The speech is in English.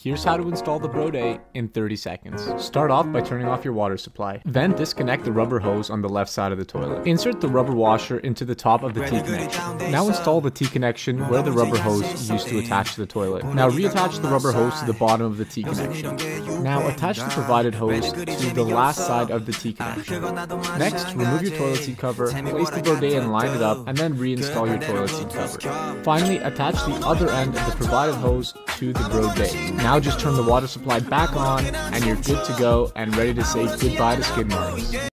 Here's how to install the Brodet in 30 seconds. Start off by turning off your water supply. Then disconnect the rubber hose on the left side of the toilet. Insert the rubber washer into the top of the T-connection. Now install the T-connection where the rubber hose used to attach to the toilet. Now reattach the rubber hose to the bottom of the T-connection. Now attach the provided hose to the last side of the T-connection. Next, remove your toilet seat cover, place the Brodet and line it up, and then reinstall your toilet seat cover. Finally, attach the other end of the provided hose to the Brodet. Now just turn the water supply back on and you're good to go and ready to say goodbye to skid marks.